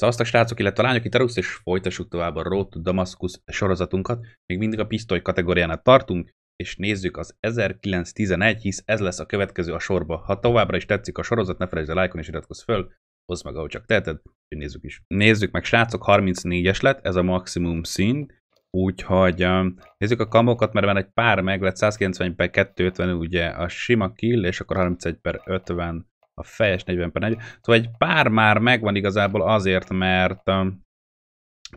Szavaztak srácok, illetve lányok itt Arux, és folytassuk tovább a Road to Damascus sorozatunkat. Még mindig a pisztoly kategóriánál tartunk, és nézzük az 1911, hisz ez lesz a következő a sorba. Ha továbbra is tetszik a sorozat, ne felejtsd a lájkon és iratkozz föl, hozd meg, ahogy csak teheted, hogy nézzük is. Nézzük meg, srácok, 34-es lett, ez a maximum szint, úgyhogy um, nézzük a kamokat, mert van egy pár meg lett, 190 per 250 ugye a sima kill, és akkor 31 per 50 a fejes 40 per 40. Szóval egy pár már megvan igazából azért, mert um,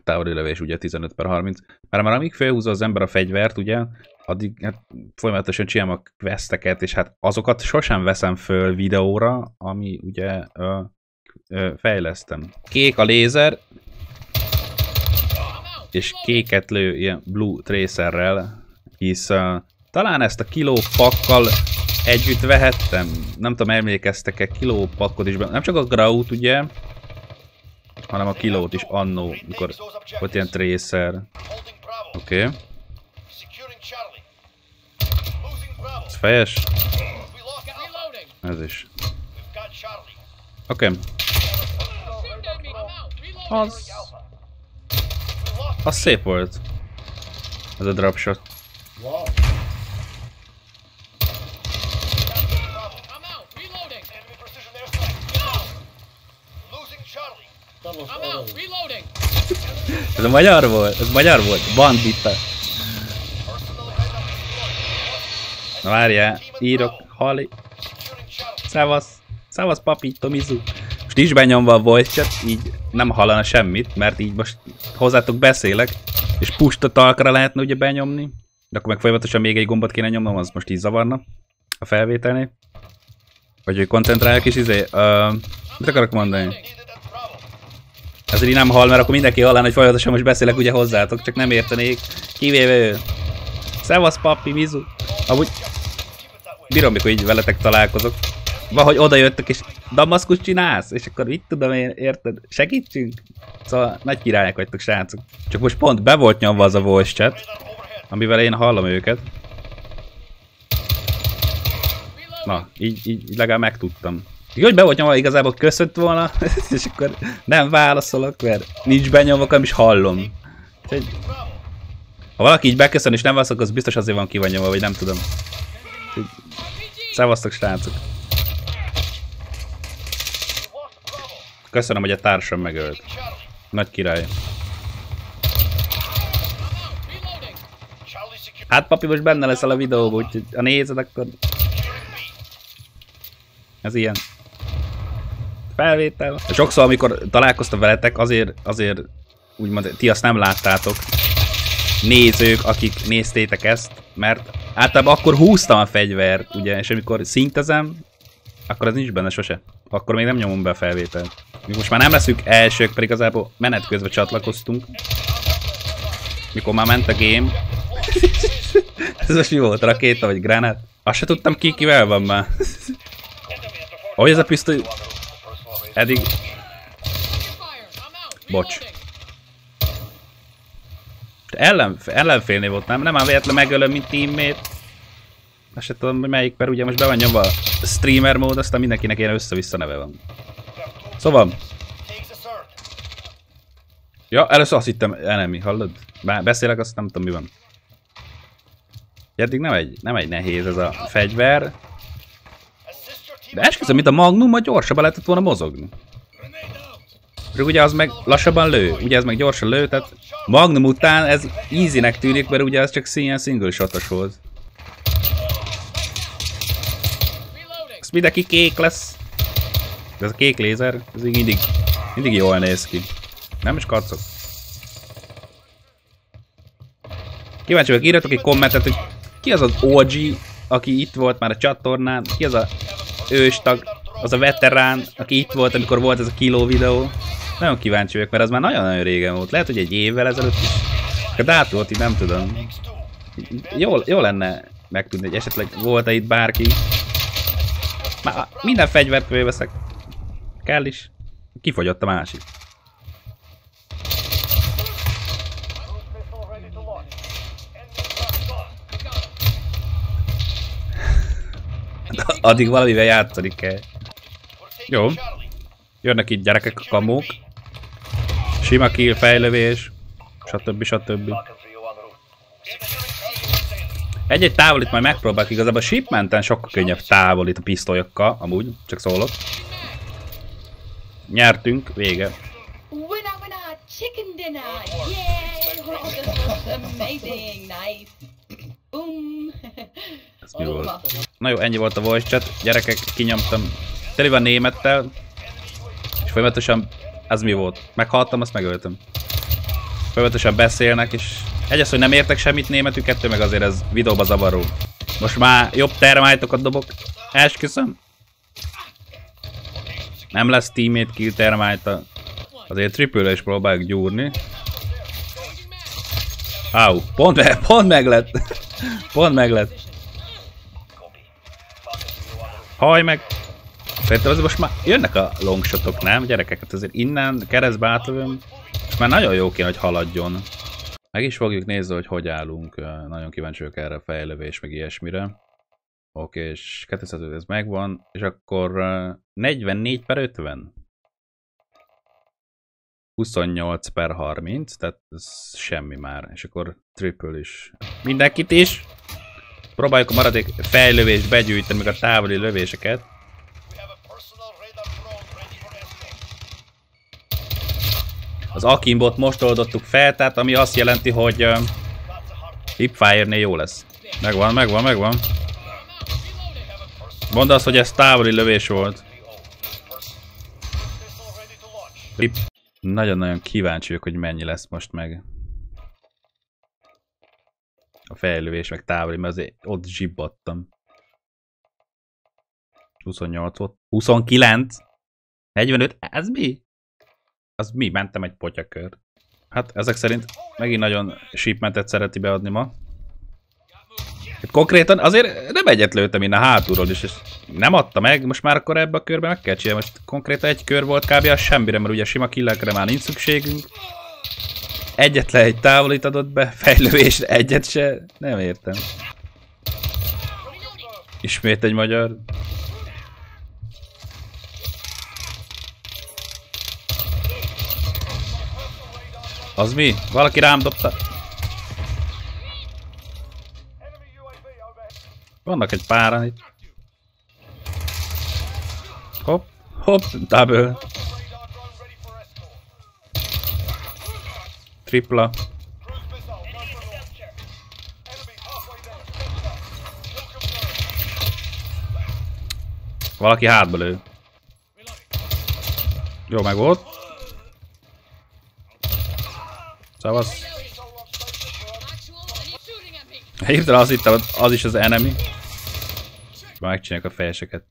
távoli lövés ugye 15 per 30. Mert már amíg felhúzza az ember a fegyvert, ugye, addig hát, folyamatosan csinálom a questeket, és hát azokat sosem veszem föl videóra, ami ugye ö, ö, fejlesztem. Kék a lézer, és kéket lő ilyen blue tracerrel, hisz uh, talán ezt a kiló pakkal együtt vehettem. Nem tudom, emlékeztek-e kiló pakkot is, nem csak a Graut ugye, hanem a kilót is annó, mikor volt ilyen tracer. Oké. Okay. Ez fejes? Ez is. Oké. Okay. Az... Az szép volt. Ez a dropshot. Ez a magyar volt? Ez magyar volt? Bandita. Na várjál, írok, Hali. Szevasz. Szevasz papi, Tomizu. Most nincs benyomva a voice chat, így nem hallana semmit, mert így most hozzátok beszélek, és pusta talkra lehetne ugye benyomni, de akkor meg folyamatosan még egy gombot kéne nyomnom, az most így zavarna a felvételnél. Vagy hogy koncentráljak is, izé, uh, mit akarok mondani? Ezért így nem hall, mert akkor mindenki hallán, hogy folyamatosan most beszélek ugye hozzátok, csak nem értenék, kivéve ő. Szevasz papi, Mizu. Amúgy bírom, mikor így veletek találkozok. Valahogy oda jöttök és damaszkus csinálsz, és akkor mit tudom én, érted? Segítsünk? Szóval nagy királyok vagytok, srácok. Csak most pont be volt nyomva az a voice chat, amivel én hallom őket. Na, így, így legalább megtudtam. Úgy be volt nyomva, igazából köszönt volna, és akkor nem válaszolok, mert nincs benyomva, akkor is hallom. Úgyhogy, ha valaki így beköszön és nem válaszol, az biztos azért van ki van nyomva, vagy nem tudom. Szevasztok, srácok! Köszönöm, hogy a társam megölt. Nagy király. Hát papi, most benne leszel a videóban, úgyhogy ha nézed, akkor... Ez ilyen. Felvétel. Sokszor, amikor találkoztam veletek, azért, azért úgymond, ti azt nem láttátok. Nézők, akik néztétek ezt, mert általában akkor húztam a fegyvert, ugye, és amikor szintezem, akkor ez nincs benne sose. Akkor még nem nyomom be a felvételt. Most már nem leszünk elsők, pedig igazából menet közben csatlakoztunk. Mikor már ment a game. Ez most mi volt? Rakéta vagy granát? Azt se tudtam ki, kivel van már. Ahogy ez a pisztoly... Eddig... Bocs. Ellen, ellenfélnél volt, nem? Nem már véletlen megölöm, mint teammate. Azt se tudom, hogy melyik, mert ugye most be van nyomva a streamer mód, aztán mindenkinek ilyen össze-vissza neve van. Szóval... Ja, először azt hittem enemy, hallod? Bár beszélek, azt nem tudom mi van. Eddig nem egy, nem egy nehéz ez a fegyver. De esküszöm, mint a Magnum, gyorsabban lehetett volna mozogni. Csak ugye az meg lassabban lő, ugye ez meg gyorsan lő, tehát Magnum után ez easynek tűnik, mert ugye ez csak ilyen single shotos volt. Ez mindenki kék lesz. De ez a kék lézer, ez így mindig, mindig jól néz ki. Nem is kacok. Kíváncsi vagyok, írjatok egy kommentet, hogy ki az az OG, aki itt volt már a csatornán, ki az a őstag, az a veterán, aki itt volt, amikor volt ez a kiló videó. Nagyon kíváncsi vagyok, mert az már nagyon-nagyon régen volt. Lehet, hogy egy évvel ezelőtt is. A dátumot így nem tudom. Jó, jó lenne megtudni, hogy esetleg volt-e itt bárki. Már minden fegyvert veszek. Kell is. Kifogyott a másik. Addig valamivel játszani kell. Jó. Jönnek itt gyerekek a kamók. Sima kill, fejlövés, stb. stb. Egy-egy távolít majd megpróbálok, igazából a shipmenten sokkal könnyebb távolít a pisztolyokkal, amúgy, csak szólok. Nyertünk, vége. Ez mi volt? Na jó, ennyi volt a voice chat. Gyerekek, kinyomtam. Teli van némettel. És folyamatosan... Ez mi volt? Meghaltam, azt megöltem. Folyamatosan beszélnek, és egyes, hogy nem értek semmit németül, kettő meg azért ez videóba zavaró. Most már jobb termájtokat dobok. Esküszöm. Nem lesz teammate kill termájta. Azért triple is próbáljuk gyúrni. Áú, pont, me pont meg lett. pont meg lett. Haj meg. Szerintem azért most már jönnek a longshotok, nem? Gyerekeket azért innen keresztbe átlövöm. És már nagyon jó kéne, hogy haladjon. Meg is fogjuk nézni, hogy hogy állunk. Nagyon kíváncsi vagyok erre a fejlövés, meg ilyesmire. Oké, és 200 ez megvan, és akkor 44 per 50. 28 per 30, tehát ez semmi már. És akkor triple is. Mindenkit is! Próbáljuk a maradék fejlövést begyűjteni, meg a távoli lövéseket. Az Akimbot most oldottuk fel, tehát ami azt jelenti, hogy uh, Hipfire-nél jó lesz. Megvan, megvan, megvan. Mondd azt, hogy ez távoli lövés volt. Nagyon-nagyon kíváncsi vagyok, hogy mennyi lesz most meg. A fejlővés meg távoli, mert azért ott zsibbadtam. 28 volt. 29? 45? Ez mi? Az mi? Mentem egy potyakör. Hát ezek szerint megint nagyon shipmentet szereti beadni ma. Hát konkrétan azért nem egyet lőttem innen hátulról is, és nem adta meg, most már akkor ebbe a körbe meg kell csinálni. Most konkrétan egy kör volt kb. a semmire, mert ugye sima killekre már nincs szükségünk. Egyetlen egy távolít adott be, fejlővés egyet se, nem értem. Ismét egy magyar. Az mi? Valaki rám dobta. Vannak egy páran itt. Hopp, hopp, double. Tripla. Valaki hátba lő. Jó, meg volt. Szavasz. Hirtelen azt hittem, az is az enemy. Megcsinálják a fejeseket.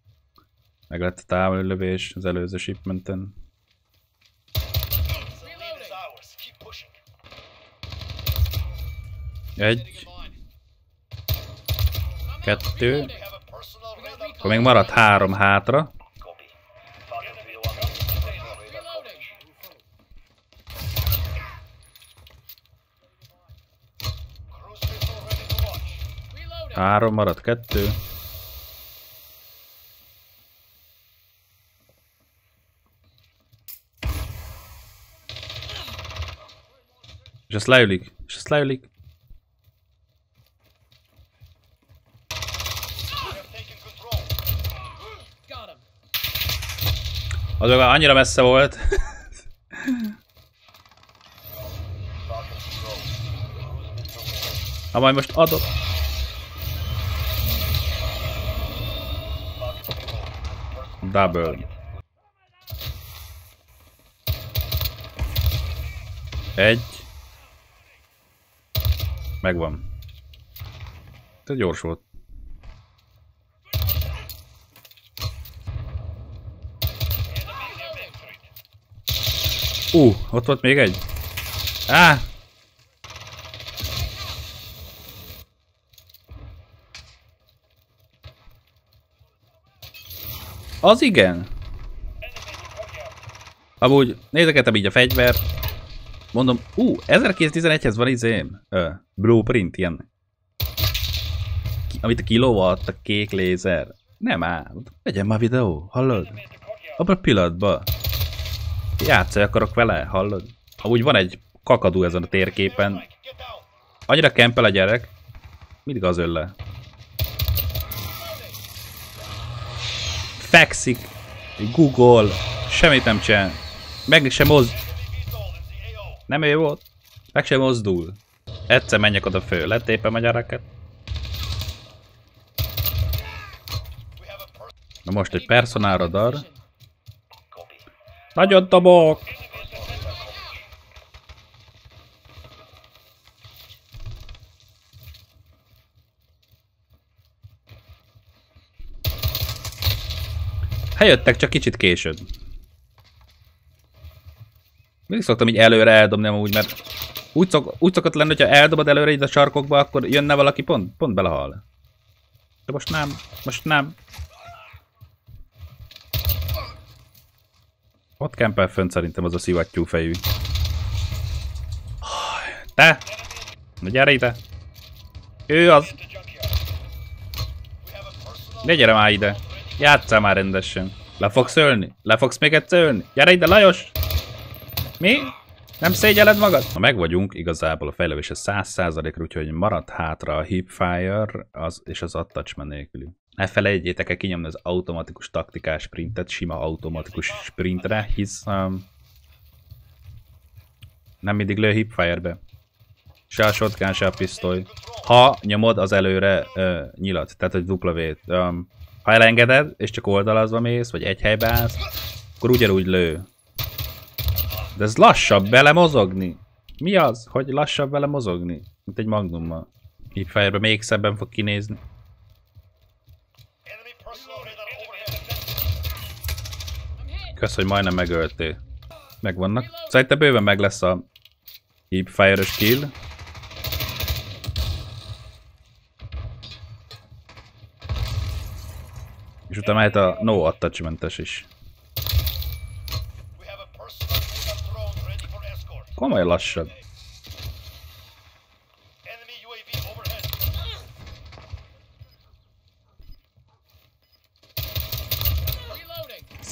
Meg lett a távoli lövés az előző shipmenten. Egy. Kettő. Akkor még maradt három hátra. Három maradt, kettő. És ezt leülik, és ezt leülik. Az annyira messze volt. Ha majd most adok. Double. Egy. Megvan. Ez gyors volt. Ú, uh, ott volt még egy. Á! Az igen. Amúgy nézegetem így a fegyvert. Mondom, ú, uh, 1911-hez van izém. Ö, blueprint, ilyen. Amit a kilóval adta, kék lézer. Nem áll. Legyen már videó, hallod? Abban a pillanatban. Játszani akarok vele, hallod? Amúgy van egy kakadú ezen a térképen. Annyira kempel a gyerek. Mindig az ölle. Fekszik. Google. Semmit nem csinál. Meg sem moz... Nem ő volt. Meg sem mozdul. Egyszer menjek oda föl. Lett éppen a gyereket. Na most egy personál radar. Nagyon dobok! Eljöttek, csak kicsit később. Mindig szoktam így előre eldobni amúgy, mert úgy, szok, úgy szokott lenni, hogyha eldobod előre így a sarkokba, akkor jönne valaki pont, pont belehal. De most nem, most nem. Ott kempel fönt szerintem az a szivattyú fejű. Te! Na gyere ide! Ő az! Ne gyere már ide! Játsszál már rendesen. Le fogsz ölni? Le fogsz még egyszer ölni? Gyere ide, Lajos! Mi? Nem szégyeled magad? Na meg vagyunk, igazából a fejlődése 100%-ra, úgyhogy maradt hátra a Hipfire az, és az attachment nélküli. Ne felejtjétek el kinyomni az automatikus taktikás sprintet, sima automatikus sprintre, hisz um, nem mindig lő Hipfire-be. Se a shotgun, se a pisztoly. Ha nyomod az előre uh, nyilat, tehát egy W-t. Um, ha elengeded, és csak oldalazva mész, vagy egy helybe állsz, akkor ugyanúgy lő. De ez lassabb vele mozogni. Mi az, hogy lassabb vele mozogni? Mint egy magnummal. Fejbe még szebben fog kinézni. Kösz, hogy majdnem megöltél. Megvannak. Szerintem bőven meg lesz a Hipfire-ös kill. És utána mehet a no attachmentes is. Komoly lassabb.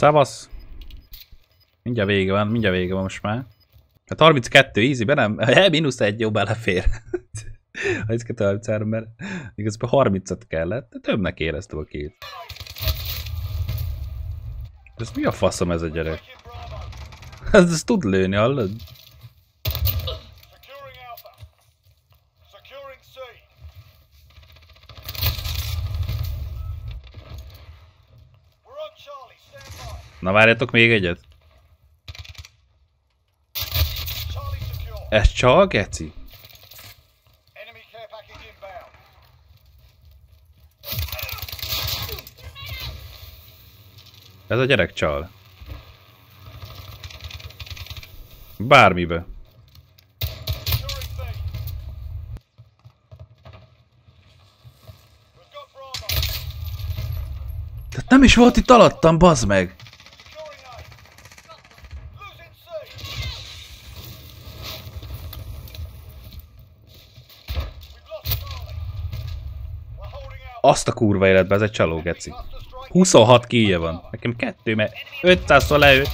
Szavasz! Mindjárt vége van, mindjárt vége van most már. Hát 32 easy, be nem? He, mínusz egy jó belefér. 32 33, mert igazából 30-at kellett, de többnek éreztem a két. Ez mi a faszom ez a gyerek? Ez tud lőni, hallod? Na várjatok még egyet. Ez csak geci? Ez a gyerek csal. Bármibe. Tehát nem is volt itt alattam, bazd meg! Azt a kurva életbe, ez egy csaló, geci. 26 kíje van. Nekem kettő, mert 500-szor leült.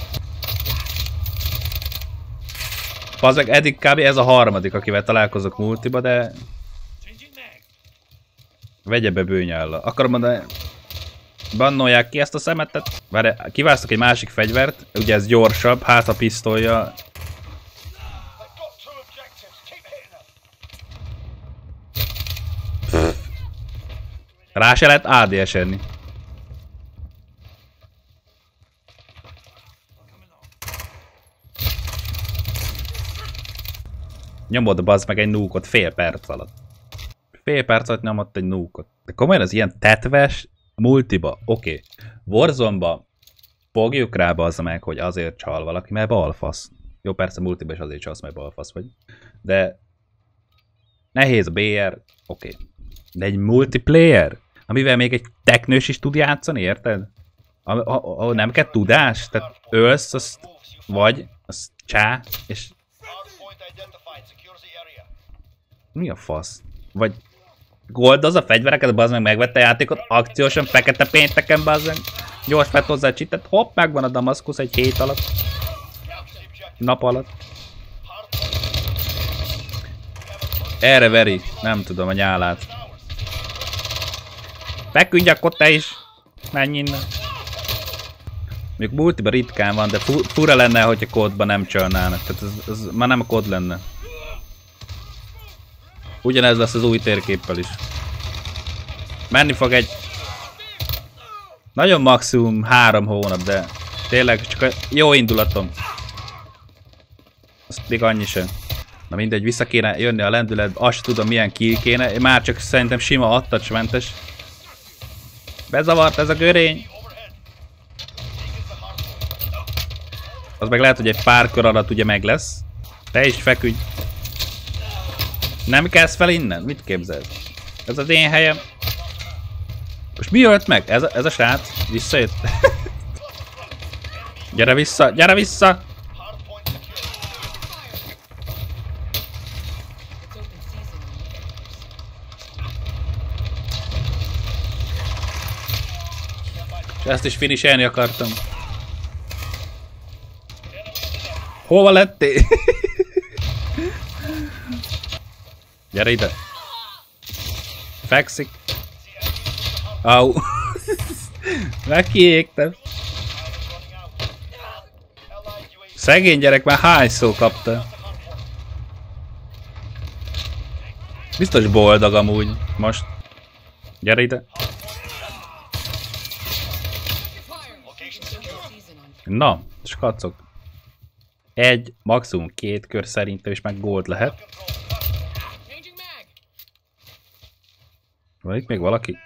Bazzeg, eddig kb. ez a harmadik, akivel találkozok multiba, de... Vegye be bőnyállal. Akarom mondani... Bannolják ki ezt a szemetet. Várj, kiválasztok egy másik fegyvert. Ugye ez gyorsabb, hát a pisztolya. Rá se lehet ADS-enni. Nyomod bazd meg egy núkot fél perc alatt. Fél perc alatt nyomott egy núkot. De komolyan az ilyen tetves multiba, oké. Okay. Warzone-ba fogjuk rá bazd meg, hogy azért csal valaki, mert balfasz. Jó, persze multiba is azért csalsz, mert balfasz vagy. De nehéz a BR, oké. Okay. De egy multiplayer, amivel még egy teknős is tud játszani, érted? Ahol nem kell tudás, tehát ölsz, azt vagy, azt csá, és Mi a fasz? Vagy gold az a fegyvereket, bazd meg megvette a játékot, akciósan fekete pénteken, bazd meg. Gyors vett hozzá csitet, hopp, megvan a Damaskus egy hét alatt. Nap alatt. Erre veri. Nem tudom a nyálát. Feküdj akkor te is. Menj innen. Még multiban ritkán van, de fu fura lenne, hogyha kódban nem csalnának. Tehát ez, ez már nem a kód lenne. Ugyanez lesz az új térképpel is. Menni fog egy... Nagyon maximum három hónap, de tényleg csak a jó indulatom. Azt még annyi sem. Na mindegy, vissza kéne jönni a lendület, azt tudom milyen kill kéne, már csak szerintem sima attacsmentes. Bezavart ez a görény. Az meg lehet, hogy egy pár kör alatt ugye meg lesz. Te is feküdj. Nem kezd fel innen? Mit képzelsz? Ez az én helyem. Most mi ölt meg? Ez a, ez a srác? Visszajött? gyere vissza, gyere vissza! Ezt is finishelni akartam. Hova lettél? Gyere ide. Fekszik. Au. Megkiégtem. Szegény gyerek már hány szó kapta. Biztos boldog amúgy most. Gyere ide. Na, skacok. Egy, maximum két kör szerintem, és meg gold lehet. Van itt még valaki?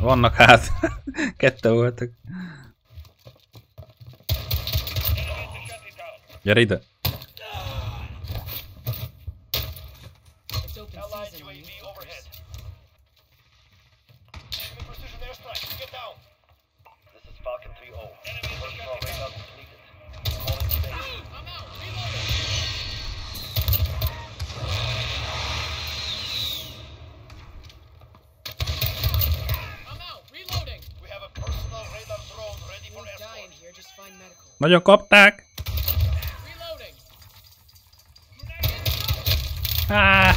Vannak hát. Kette voltak. Gyere ide. Nagyon kapták. Á,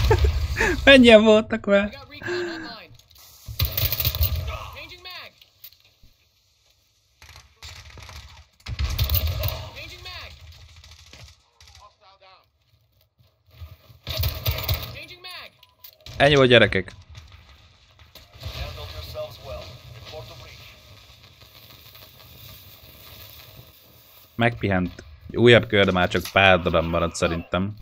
mennyien voltak már? Ennyi volt gyerekek. Megpihent. Újabb kör, de már csak pár darab maradt szerintem.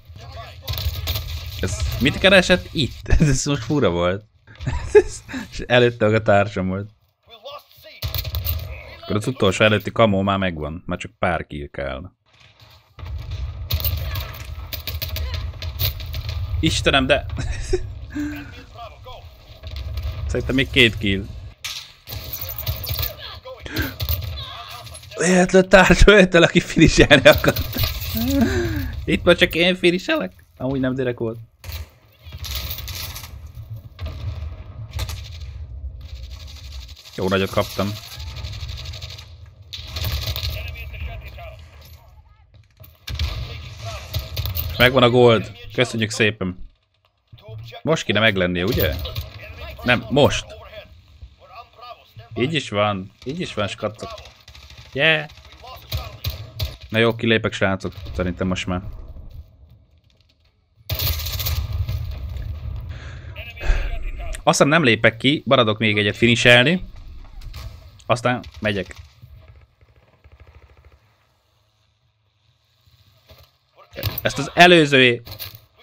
Ez mit keresett itt? Ez most fura volt. És előtte a társam volt. Akkor az utolsó előtti kamó már megvan. Már csak pár kill kell. Istenem, de... Szerintem még két kill. Véletlen társam jött el, aki finishelni akart. Itt már csak én finiselek? Amúgy nem direkt volt. Jó nagyot kaptam. Megvan a gold. Köszönjük szépen. Most kéne meglennie, ugye? Nem, most. Így is van. Így is van, skacok. Yeah. Na jó, kilépek srácok. Szerintem most már. Azt hiszem nem lépek ki, maradok még egyet finishelni. Aztán megyek. Ezt az előző We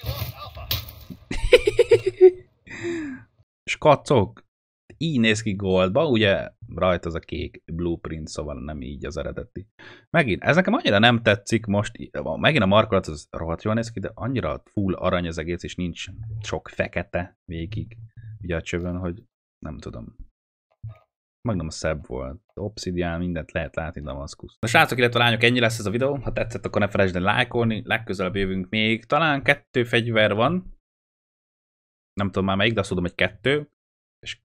lost Alpha. skacok. Így néz ki goldba, ugye rajta az a kék blueprint, szóval nem így az eredeti. Megint, ez nekem annyira nem tetszik most, megint a markolat az rohadt jól néz ki, de annyira full arany az egész, és nincs sok fekete végig, ugye a csövön, hogy nem tudom. Magnum szebb volt. Obsidian, mindent lehet látni Damascus. Na srácok, illetve lányok, ennyi lesz ez a videó. Ha tetszett, akkor ne felejtsd el lájkolni. Legközelebb jövünk még. Talán kettő fegyver van. Nem tudom már melyik, de azt tudom, hogy kettő.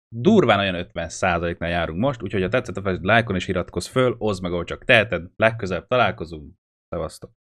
Durván olyan 50%-nál járunk most, úgyhogy ha tetszett, a felejtsd lájkolni és iratkozz föl, oszd meg, ahol csak teheted. Legközelebb találkozunk. Szevasztok!